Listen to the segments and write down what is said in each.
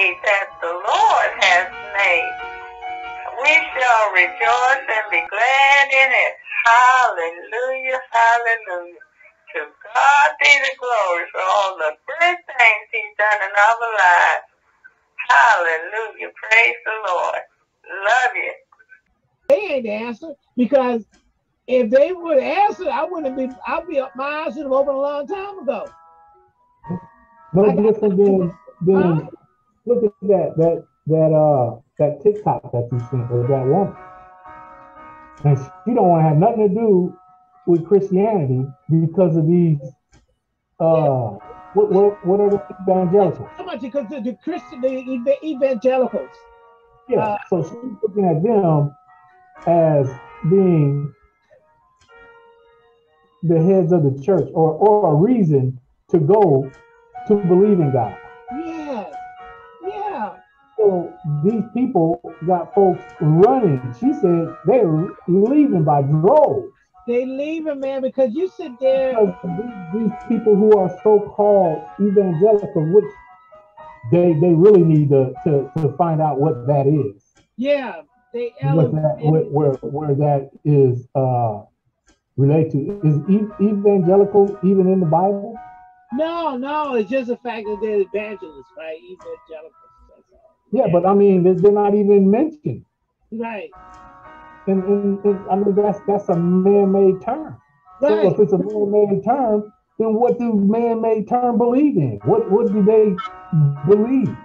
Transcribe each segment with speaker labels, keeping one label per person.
Speaker 1: day that the Lord has made. We shall rejoice and be glad in it. Hallelujah, hallelujah. To God be the glory for all the good things he's done in our lives. Hallelujah. Praise the Lord. Love you.
Speaker 2: They ain't answered because if they would answer, I wouldn't be. I'd be up. My eyes should have opened a long time ago.
Speaker 3: No
Speaker 2: I got-
Speaker 3: different than, than
Speaker 2: Huh?
Speaker 3: Look at that that that uh that TikTok that you sent with that woman. And she don't want to have nothing to do with Christianity because of these uh what what what are the evangelicals?
Speaker 2: How much because the, the Christian, the eva- evangelicals.
Speaker 3: Yeah,
Speaker 2: Uh,
Speaker 3: so she's looking at them as being the heads of the church or or a reason to go to believe in God.
Speaker 2: Yes. Yeah.
Speaker 3: So these people got folks running. She said they're leaving by droves.
Speaker 2: They leaving, man, because you sit there.
Speaker 3: Because these, these people who are so-called evangelicals, which they they really need to, to, to find out what that is.
Speaker 2: Yeah. They
Speaker 3: What that where, where that is uh related to. Is evangelical even in the Bible?
Speaker 2: No, no, it's just the fact that they're evangelists, right? Evangelicals.
Speaker 3: Yeah, but I mean they're, not even mentioned.
Speaker 2: Right.
Speaker 3: And, and, and I mean that's that's a man-made term.
Speaker 2: Right.
Speaker 3: So if it's a man-made term, then what do man-made term believe in? What what do they believe?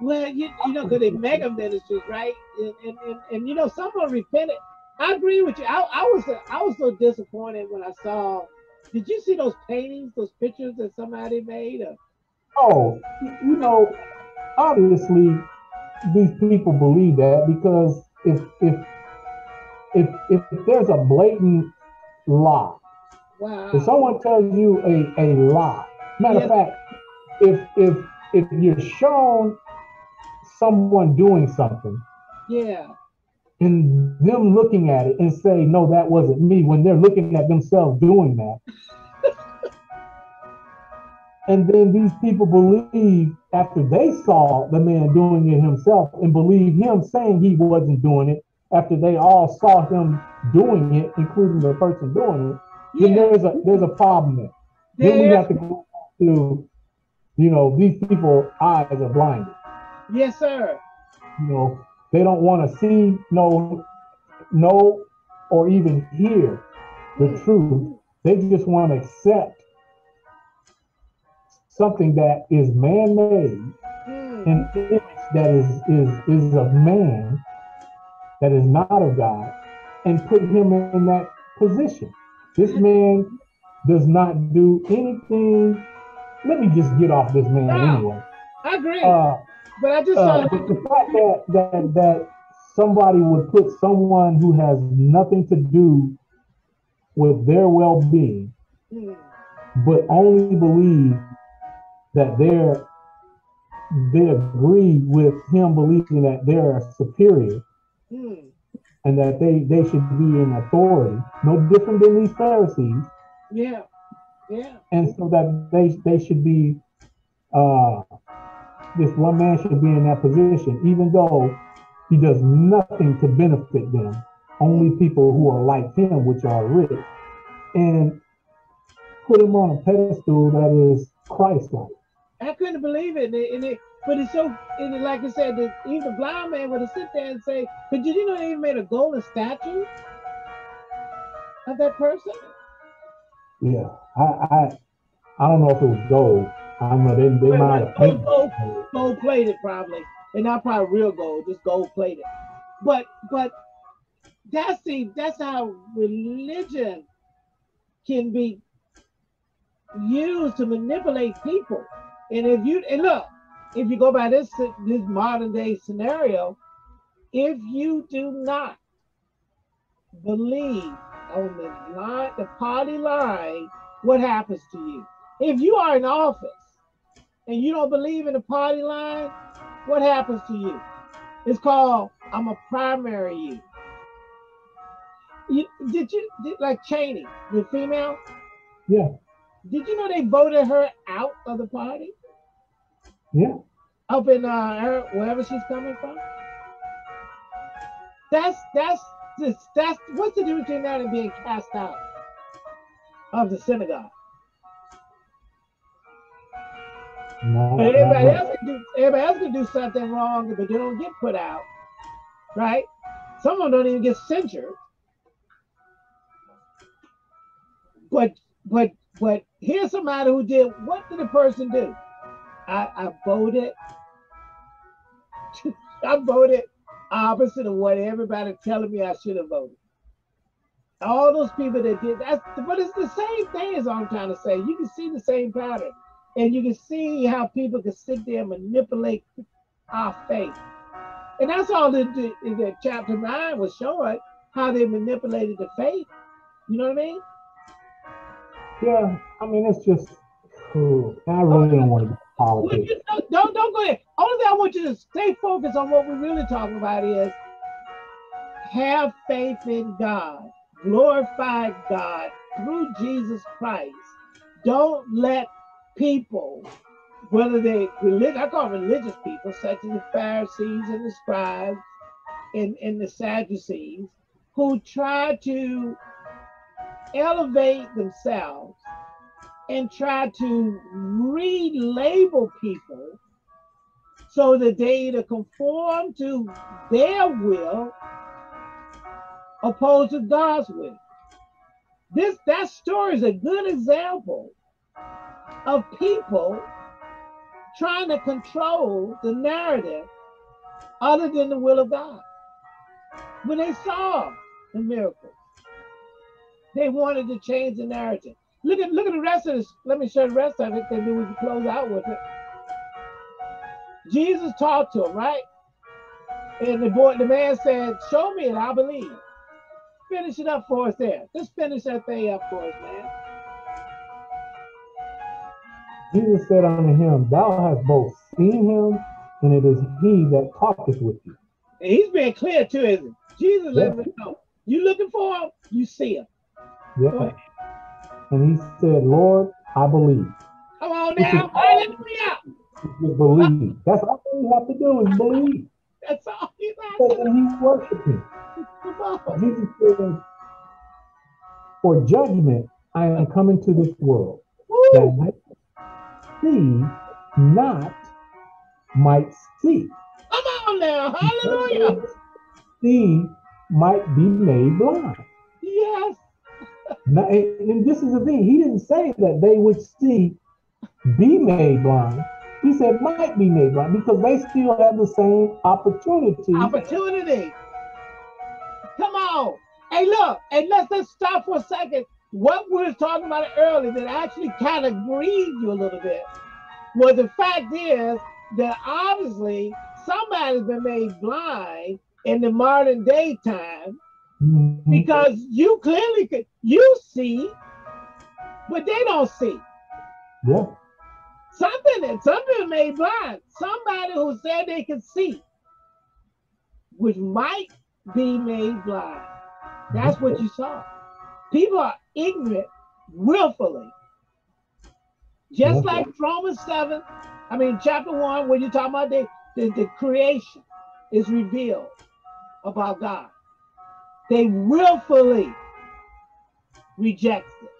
Speaker 2: Well, you, you know, because they mega ministries, right? And, and, and, and you know, some them repented. I agree with you. I, I was I was so disappointed when I saw. Did you see those paintings, those pictures that somebody made? Of,
Speaker 3: Oh, you know, obviously these people believe that because if if if if there's a blatant lie,
Speaker 2: wow.
Speaker 3: if someone tells you a, a lie, matter of fact, if if if you're shown someone doing something
Speaker 2: yeah.
Speaker 3: and them looking at it and say, no, that wasn't me, when they're looking at themselves doing that. And then these people believe after they saw the man doing it himself and believe him saying he wasn't doing it after they all saw him doing it, including the person doing it, then there's a there's a problem there. Then we have to go to, you know, these people eyes are blinded
Speaker 2: Yes, sir.
Speaker 3: you know, they don't want to see, no, no, or even hear the truth. They just want to accept something that is man-made,
Speaker 2: Mm.
Speaker 3: an image that is is is of man, that is not of God, and put him in that position. This man does not do anything. Let me just get off this man anyway.
Speaker 2: I agree.
Speaker 3: Uh,
Speaker 2: but I just
Speaker 3: uh, the fact that, that that somebody would put someone who has nothing to do with their well-being,
Speaker 2: Mm.
Speaker 3: but only believe that they're they agree with him believing that they're superior
Speaker 2: Mm.
Speaker 3: and that they they should be in authority, no different than these Pharisees,
Speaker 2: Yeah. Yeah.
Speaker 3: and so that they they should be uh this one man should be in that position even though he does nothing to benefit them only people who are like him which are rich and put him on a pedestal that is christ-like
Speaker 2: couldn't believe it. And it, and it but it's so, and like I said, the, even the blind man would have sit there and say, "But did you know they even made a golden statue of that person?"
Speaker 3: yeah i i i don't know if it was gold i don't know they, they might have painted
Speaker 2: gold, gold plated probably, and not probably real gold, just gold plated. But but that's the that's how religion can be used to manipulate people. And if you and look, if you go by this this modern day scenario, if you do not believe on the line, the party line, what happens to you? If you are in office and you don't believe in the party line, what happens to you? It's called I'm a primary you. You did you did, like Cheney, the female?
Speaker 3: yeah
Speaker 2: Did you know they voted her out of the party?
Speaker 3: Yeah
Speaker 2: up in uh wherever she's coming from. That's that's just that's what's the difference between that and being cast out of the synagogue?
Speaker 3: No,
Speaker 2: But everybody
Speaker 3: no,
Speaker 2: else can do everybody else can do something wrong, but they don't get put out, right? Some of them don't even get censured. But but but here's somebody who did what did the person do? I, I voted. I voted opposite of what everybody telling me I should have voted. All those people that did that, but it's the same thing as I'm trying to say. You can see the same pattern. And you can see how people can sit there and manipulate our faith. And that's all that chapter nine was showing how they manipulated the faith. You know what I mean?
Speaker 3: yeah, I mean, it's just, ooh, I really don't want to politics.
Speaker 2: you don't, don't don't go there. Only thing I want you to stay focused on what we're really talking about is have faith in God, glorify God through Jesus Christ. Don't let people, whether they religious, I call religious people, such as the Pharisees and the scribes and, and the Sadducees, who try to elevate themselves and try to relabel people so that they either conform to their will opposed to God's will. This that story is a good example of people trying to control the narrative other than the will of God. When they saw the miracle, they wanted to change the narrative. Look at look at the rest of this. Let me show the rest of it, then we can close out with it. Jesus talked to him, right? And the boy, the man said, "Show me, and I believe." Finish it up for us there. Just finish that thing up for us, man.
Speaker 3: Jesus said unto him, Thou hast both seen him, and it is he that talketh with you.
Speaker 2: And he's being clear too, isn't he? Jesus
Speaker 3: Yeah.
Speaker 2: let me know. You looking for him, you see him.
Speaker 3: Yeah. And he said, Lord, I believe.
Speaker 2: Come on now. Hallelujah.
Speaker 3: You believe. That's all you have to do is believe.
Speaker 2: That's all he's
Speaker 3: So
Speaker 2: asking.
Speaker 3: when he's worshiping,
Speaker 2: Come on.
Speaker 3: Jesus said, For judgment I am coming to this world,
Speaker 2: Woo.
Speaker 3: that they see not might see.
Speaker 2: Come on now. Hallelujah.
Speaker 3: See might be made blind. And, and this is the thing, he didn't say that they would see be made blind. He said might be made blind because they still have the same opportunity.
Speaker 2: Opportunity. Come on. Hey, look. Hey, let's let's stop for a second. What we were talking about earlier that actually kind of grieved you a little bit was the fact is that obviously somebody's been made blind in the modern day time Because you clearly could you see, but they don't see.
Speaker 3: yeah,
Speaker 2: Something that something made blind. Somebody who said they could see, which might be made blind. That's what you saw. People are ignorant willfully. Just like Romans 7, I mean, chapter 1, when you talk about the, the, the creation is revealed about God. They willfully reject it.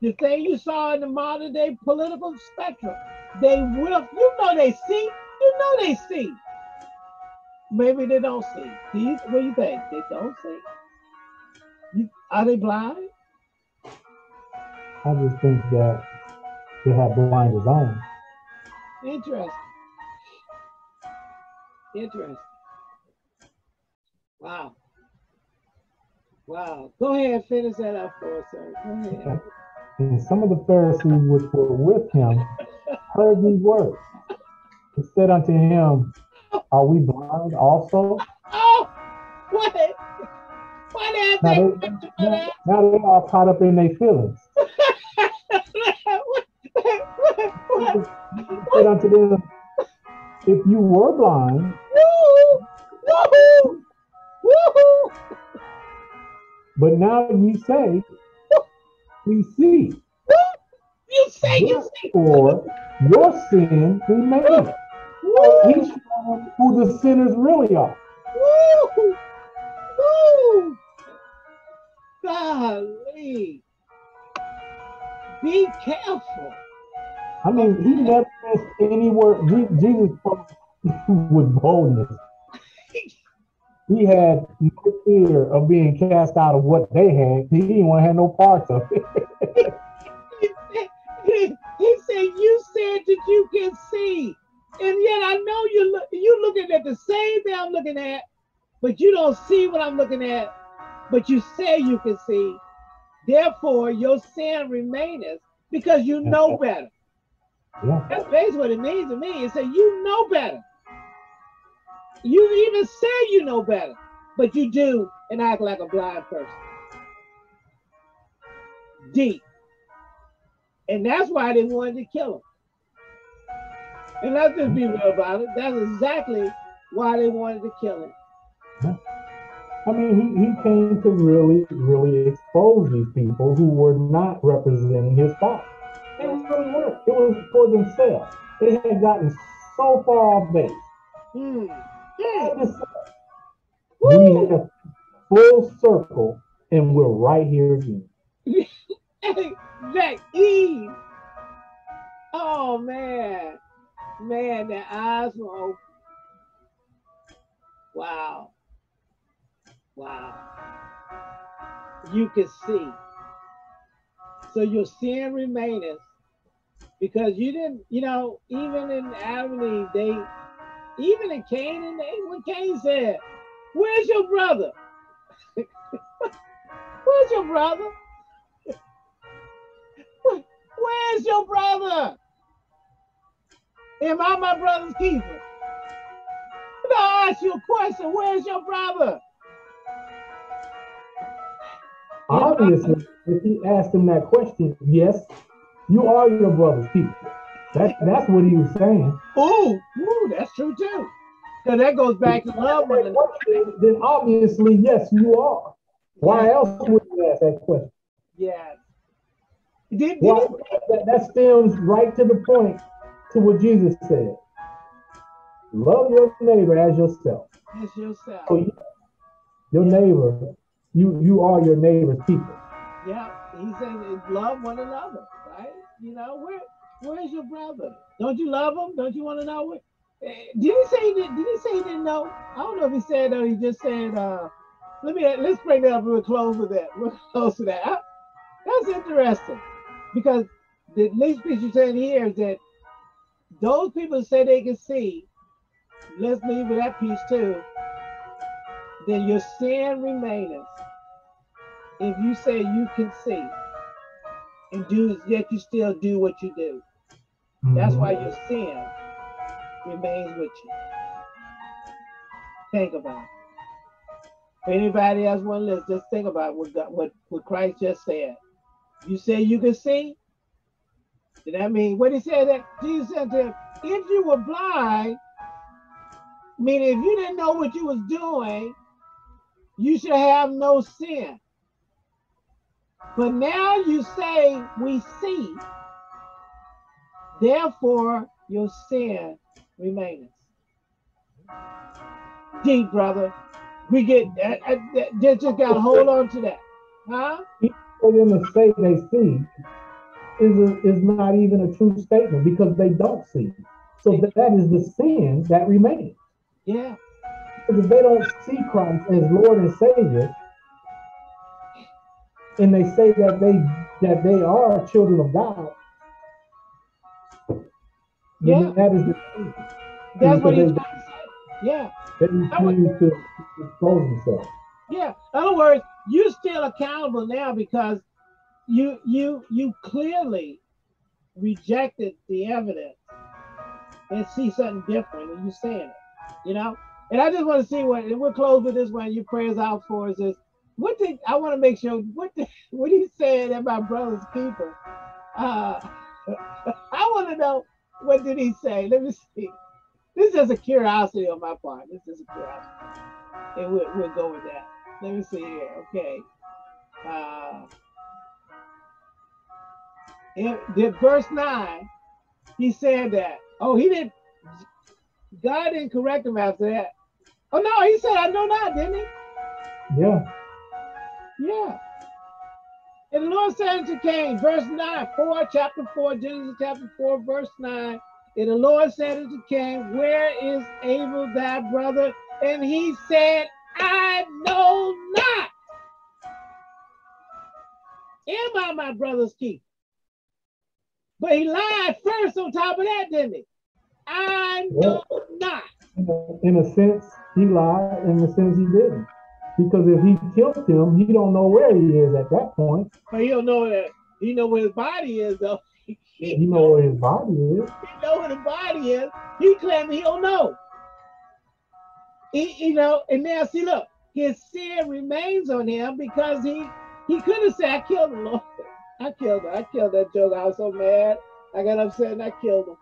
Speaker 2: The thing you saw in the modern day political spectrum, they will, you know, they see, you know, they see. Maybe they don't see. Do you, what do you think? They don't see? You, are they blind?
Speaker 3: I just think that they have blinders on.
Speaker 2: Interesting. Interesting. Wow. Wow. Go ahead, finish that up for us, sir. Go ahead.
Speaker 3: And some of the Pharisees which were with him heard these words and said unto him, Are we blind also?
Speaker 2: Oh, what? What is
Speaker 3: Now they, now, now they all caught up in their feelings.
Speaker 2: What?
Speaker 3: said unto them, If you were blind, but now you say, We see.
Speaker 2: You say you see.
Speaker 3: Or your sin remains.
Speaker 2: Woo!
Speaker 3: He's showing who the sinners really are.
Speaker 2: Woo! Woo! Golly. Be careful.
Speaker 3: I mean, he never missed any word. Jesus spoke with boldness. He had no fear of being cast out of what they had. He didn't want to have no parts of it.
Speaker 2: he, said, "You said that you can see, and yet I know you look. You looking at the same thing I'm looking at, but you don't see what I'm looking at. But you say you can see. Therefore, your sin remaineth because you know better.
Speaker 3: Yeah.
Speaker 2: That's basically what it means to me. It said you know better. You even say you know better, but you do and act like a blind person. Deep. And that's why they wanted to kill him. And let's just be real about it. That's exactly why they wanted to kill him.
Speaker 3: I mean, he, he came to really, really expose these people who were not representing his thoughts. They really weren't. It was for themselves. They had gotten so far off base.
Speaker 2: Hmm.
Speaker 3: We
Speaker 2: Woo!
Speaker 3: have full circle, and we're right here again.
Speaker 2: That Eve. Oh man. Man, their eyes were open. Wow. Wow. You can see. So your sin remaineth because you didn't, you know, even in Eve, they, even in Cain and when Cain said, Where's your brother? Where's your brother? Where's your brother? Am I my brother's keeper? But I ask you a question. Where's your brother?
Speaker 3: Obviously, if he asked him that question, yes, you are your brother's keeper. That, that's what he was saying.
Speaker 2: Ooh, ooh, that's true too. Because that goes back to love one another.
Speaker 3: Then obviously, yes, you are. Why else would you ask that question?
Speaker 2: Yes. Did, did he,
Speaker 3: that, that stems right to the point to what Jesus said. Love your neighbor as yourself.
Speaker 2: That's yourself.
Speaker 3: So you- your neighbor, you you are your neighbor's people.
Speaker 2: Yeah, he says love one another, right? You know, where where's your brother? Don't you love him? Don't you want to know what? eh, Did he say that? Did he say he didn't know? I don't know if he said that. He just said, uh, "Let me let's bring that up real close with that. Real close to that." That's interesting because the least piece you're saying here is that those people say they can see. Let's leave with that piece too. Then your sin remaineth if you say you can see and do yet you still do what you do. That's why mm-hmm. your sin remains with you. Think about it. If anybody else want to listen, just think about what God, what, what Christ just said. You say you can see, did that mean what he said that Jesus said to him, if you were blind, meaning if you didn't know what you was doing, you should have no sin. But now you say we see, therefore your sin remains. Deep, brother. We get uh, uh, uh, just got to hold on to that, huh?
Speaker 3: For them to say they see is a, is not even a true statement because they don't see. So that, that is the sin that remains.
Speaker 2: Yeah,
Speaker 3: Because if they don't see Christ as Lord and Savior, and they say that they that they are children of God,
Speaker 2: Yeah.
Speaker 3: that is the sin.
Speaker 2: that's what he's
Speaker 3: they-
Speaker 2: trying to say. Yeah,
Speaker 3: They refuse to expose themselves.
Speaker 2: yeah. In other words, you're still accountable now because you you you clearly rejected the evidence and see something different and you're saying it, you know? And I just want to see what and we'll close with this one. Your prayers out for us is what did I want to make sure what did what he said that my brother's keeper. Uh I want to know what did he say? Let me see. This is a curiosity on my part. This is a curiosity. And we'll, we'll go with that. Let me see here. Okay. Uh, in, verse 9, he said that. Oh, he didn't, God didn't correct him after that. Oh, no, he said, I know not, didn't he?
Speaker 3: Yeah.
Speaker 2: Yeah. And the Lord said unto Cain, verse 9, 4, chapter 4, Genesis chapter 4, verse 9. And the Lord said unto Cain, Where is Abel thy brother? And he said, I know not. Am I my brother's keeper? But he lied first on top of that, didn't he? I know not.
Speaker 3: In a sense, he lied. In a sense, he didn't. Because if he killed him, he don't know where he is at that point.
Speaker 2: But he don't know that. He know where his body is, though.
Speaker 3: He know where his body is.
Speaker 2: He know where the body is. He claimed he don't know. He, you know, and now see, look, his sin remains on him because he he could have said, "I killed him, Lord. I killed him. I killed that joke. I was so mad. I got upset and I killed him."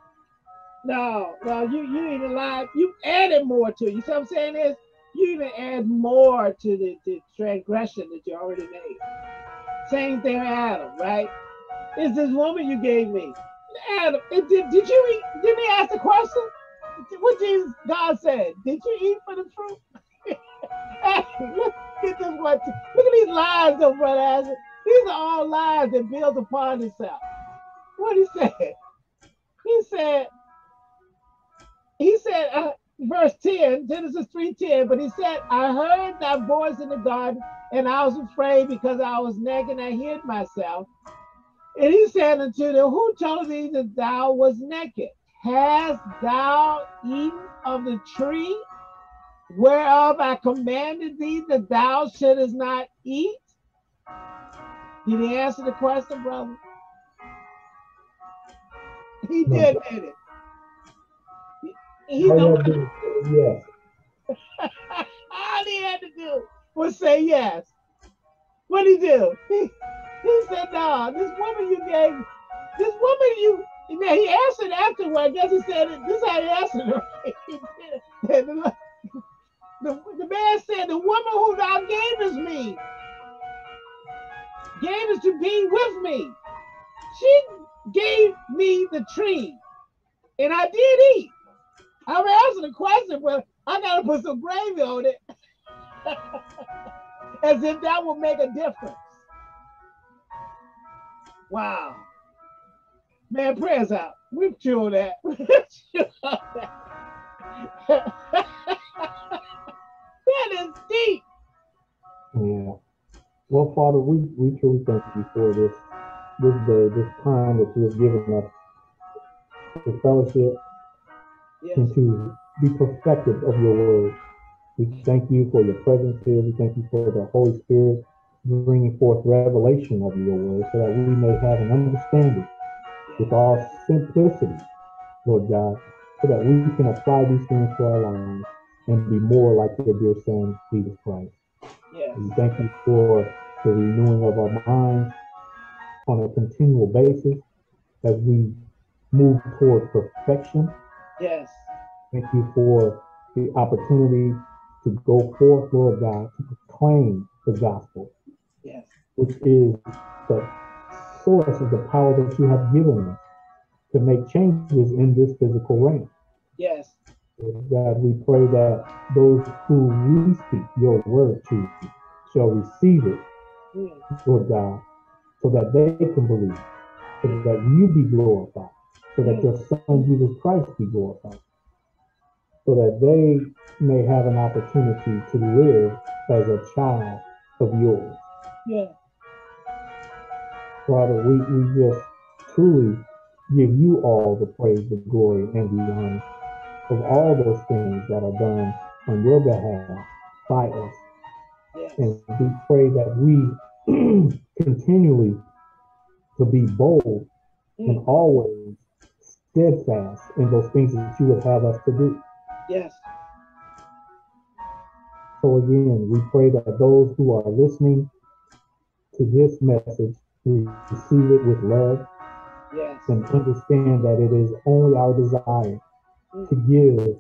Speaker 2: No, no, you you even lied. You added more to it. You see what I'm saying is you even add more to the, the transgression that you already made. Same thing with Adam, right? Is this woman you gave me? Adam, did, did you eat? Did he ask the question? What Jesus God said? Did you eat for the fruit? look at this one. Look at these lies, though, brother Isaac. These are all lies that build upon itself. What he said? He said, he said, uh, verse 10, Genesis 3:10, but he said, I heard that voice in the garden, and I was afraid because I was naked and I hid myself. And he said unto them, Who told thee that thou was naked? Hast thou eaten of the tree whereof I commanded thee that thou shouldest not eat? Did he answer the question, brother? He did, did it. He, he
Speaker 3: All you
Speaker 2: know
Speaker 3: to do yes.
Speaker 2: all he had to do was say yes. What did he do? He, he said, no, this woman you gave, this woman you, now he answered afterward. I guess he said, it, this is how he answered her. The, the, the man said, the woman who thou gavest me, gave us to be with me. She gave me the tree, and I did eat. I'm answering the question, but I gotta put some gravy on it. As if that would make a difference. Wow. Man, prayers out. We've chewed that. That is deep.
Speaker 3: Yeah. Well, Father, we, we truly thank you for this this day, this time that you have given us to fellowship
Speaker 2: Yes.
Speaker 3: and to be perfected of your word. We thank you for your presence here. We thank you for the Holy Spirit bringing forth revelation of your word so that we may have an understanding with all simplicity, Lord God, so that we can apply these things to our lives and be more like your dear Son, Jesus Christ.
Speaker 2: Yes.
Speaker 3: We thank you for the renewing of our minds on a continual basis as we move toward perfection.
Speaker 2: Yes.
Speaker 3: Thank you for the opportunity to go forth, Lord God, to proclaim the gospel,
Speaker 2: Yes.
Speaker 3: which is the source of the power that you have given us to make changes in this physical realm.
Speaker 2: Yes.
Speaker 3: Lord God, we pray that those who we speak your word to shall receive it
Speaker 2: Mm.
Speaker 3: Lord God, so that they can believe, so that you be glorified, so that your Son Jesus Christ be glorified, so that they may have an opportunity to live as a child of yours.
Speaker 2: Yeah.
Speaker 3: Father, we, we just truly give you all the praise, the glory, and the honor of all those things that are done on your behalf by us.
Speaker 2: Yes.
Speaker 3: And we pray that we continually to be bold and
Speaker 2: Mm.
Speaker 3: always steadfast in those things that you would have us to do.
Speaker 2: Yes.
Speaker 3: So again, we pray that those who are listening to this message receive it with love
Speaker 2: Yes.
Speaker 3: and understand that it is only our desire mm. to give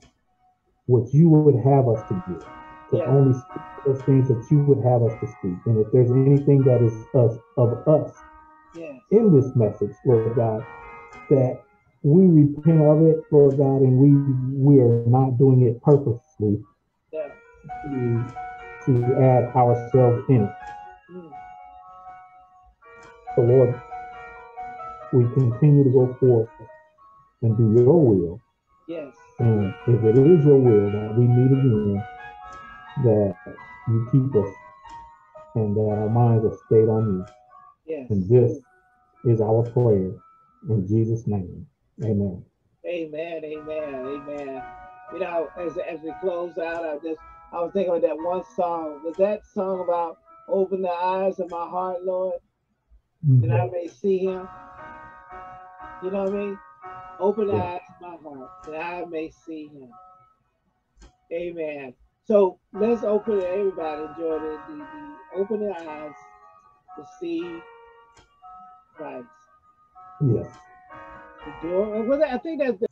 Speaker 3: what you would have us to give, to
Speaker 2: Yeah.
Speaker 3: only speak those things that you would have us to speak. And if there's anything that is us, of us
Speaker 2: Yes.
Speaker 3: in this message, Lord God, that we repent of it, Lord God, and we we are not doing it purposely
Speaker 2: Yeah.
Speaker 3: to, to add ourselves in it.
Speaker 2: Mm.
Speaker 3: So Lord, we continue to go forth and do your will.
Speaker 2: Yes.
Speaker 3: And if it is your will that we meet again, that you keep us and that our minds are stayed on you.
Speaker 2: Yes.
Speaker 3: And this is our prayer in Jesus' name. Amen.
Speaker 2: Amen. Amen. Amen. You know, as as we close out, I just I was thinking of that one song. Was that song about open the eyes of my heart, Lord, mm-hmm. that I may see him? You know what I mean? Open the
Speaker 3: Yeah.
Speaker 2: eyes of my heart that I may see him. Amen. So let's open it, everybody enjoy the, the, the open the eyes to see Christ.
Speaker 3: Yes.
Speaker 2: Well, I think that's the